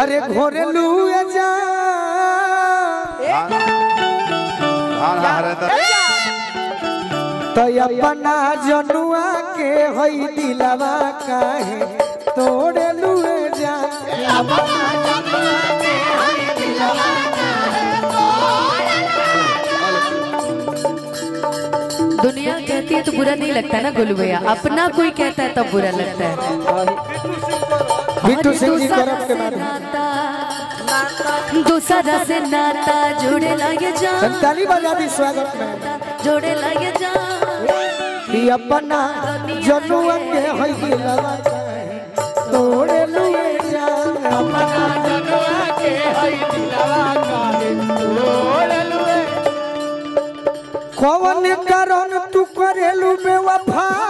अरे घोरेलू ए जा। धान हरे तो अपना जनुआ के हई दिलवा काहे? तोड़ेलू ए जा। दुनिया कहती है तो बुरा नहीं लगता ना गोलू भैया अपना कोई कहता है तब तो बुरा लगता है। बिट्टू सिंह जी दूसरा करब के नाता दूसरा से नाता जोड़े लगे जा संताली बजा दी स्वागत में। जोड़े लगे जा कि अपना जनुआ के हई दिलवा काहे तोड़ेलू ए जा अपना जनुआ के हई कौन कारण तू करेलू बेवफाई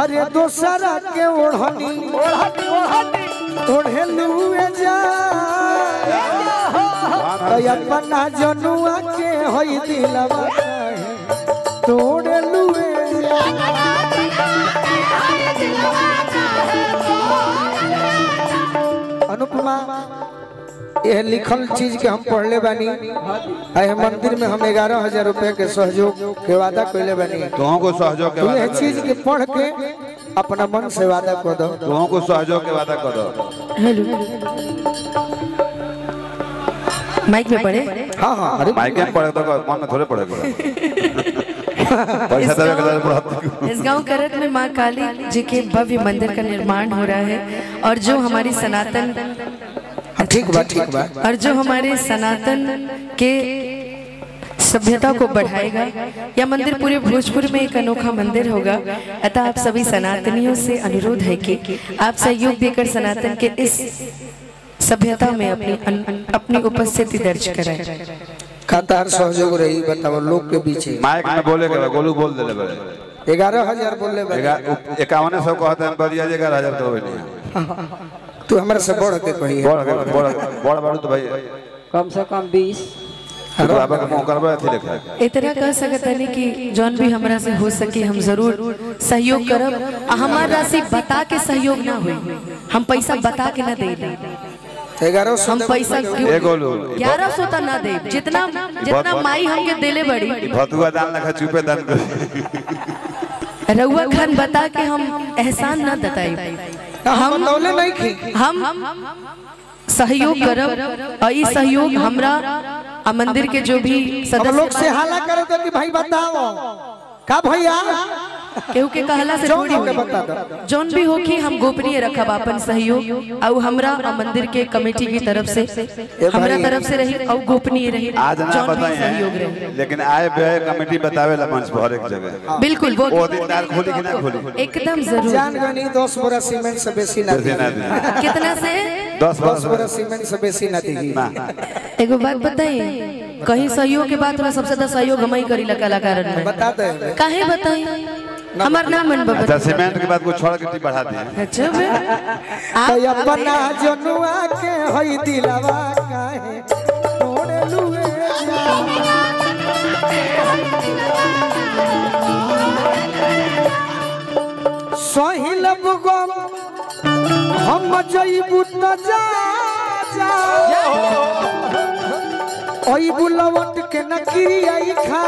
अरे दोसरा के ओढ़नी। ओढ़नी ओढ़े लुए जा। अपना जनुआ के होई दिलवा काहे यह लिखल चीज़ के हम पढ़ले बानी। आए मंदिर में हम ग्यारह हज़ार रुपए के सहयोग के वादा कैले बानी। तुहों को सहयोग के वादा चीज़ के पढ़ के अपना मन से वादा कर दो। तुहों को सहयोग के वादा कर दो। हेलो। माइक में पढ़े? हाँ हाँ अरे माइक में पड़े तो मन में थोड़े के दर इस गाँव करत में माँ काली जी के भव्य मंदिर का निर्माण हो रहा है और जो हमारी सनातन ठीक बा ठीक बा और जो हमारे सनातन के सभ्यता को बढ़ाएगा यह मंदिर पूरे भोजपुर में एक अनोखा मंदिर होगा अतः आप सभी सनातनियों से अनुरोध है कि आप सहयोग देकर सनातन के इस सभ्यता में अपनी अपनी उपस्थिति दर्ज कराएँ खातार सहयोग रही बताओ लोग के बीच माइक में बोले के गोलू बोल देले बड़े। ग्यारह हज़ार बोले इक्यावन सौ कहते हैं ग्यारह हज़ार तो नहीं। तू हमरा से बढ़ के कही बड़ बड़ बड़ बड़ तो भाई कम से कम बीस। बाबा के मुँह करबे अथी लेखा इतना कह सकत है कि जौन भी हमरा से हो सके हम ज़रूर सहयोग करब। आ हमार राशि बता के सहयोग ना होई। हम पैसा बता के ना दे ग्यारह सौ हम पैसा ग्यारह सौ तक ना दे जितना जितना माई हमके देले बड़ी। भतुआ दान लखा चुपे दान रउआ खान बता के हम एहसान ना बताई हम दौले नहीं की हम सहयोग करब ई सहयोग हमरा आ मंदिर के जो भी सदस्य लोग से हाला करे तो कि भाई बताओ। का भैया? केहू के कहला से जौन थोड़ी। बता दो जौन भी होखी हम गोपनीय रखब अपन सहयोग। और हमरा और मंदिर के कमेटी की तरफ़ से हमरा तरफ़ से रही और गोपनीय रही। आज ना बताए। हैं लेकिन आए व्यय कमेटी बतावे ला मंच पर एक जगह। बिल्कुल वो वो दिन खोली कि ना खोली? एकदम ज़रूर। जान गनी दस बोरा सीमेंट से बेसी ना दी। कितना से? दस दस वर्ष बोरा सीमेंट से बेसी ना दी। एगो बात बताइए। कहीं सहयोग के बाद थोड़ा सबसे ज़्यादा सहयोग हम ही करी कलाकार में। बता दे। काहे बताई हमार नाम मन बाबा अच्छा सीमेंट के बाद कुछ छोड़ के बढ़ा दिए अच्छा बे तो अपना जनुआ के हई दिलवा काहे? तोड़े लुए सहिल गम हम जइबू त जा जा। ओई बुलवट के न किरियाई खा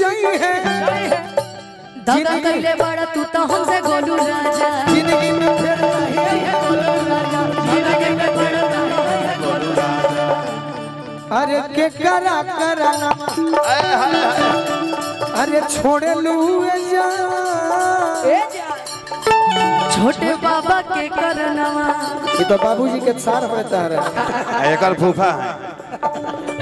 जाई है। दगा कैले बड़ा तू तो हमसे गोलू राजा। ज़िंदगी में फिर नहीं अरे के करा करा ना अरे छोड़े लुए जा। छोटे बाबा के करनवा। ये तो बाबूजी के सार होता है। एकर फूफा है।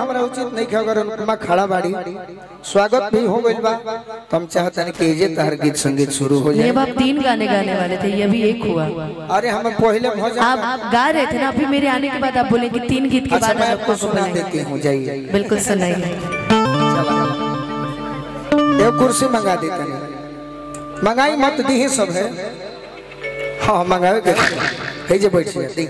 हमरा उचित नहीं अगर अनुपमा खड़ा बाड़ी। स्वागत भी हो गइल बा। तो हम चाहतनी कि जे तहर गीत संगीत शुरू हो जाए। अब आप तीन गाने गाने वाले थे ये अभी एक हुआ। अरे हम पहले आप गा रहे थे ना अभी मेरे आने के बाद आप बोले कि तीन गीत के अच्छा बाद आपको सुना देती हूँ जाइए। बिल्कुल सुनाइए। एक कुर्सी मंगा देता है मंगाई मत दी सब है। हाँ मंगावे के है जे बैठ दी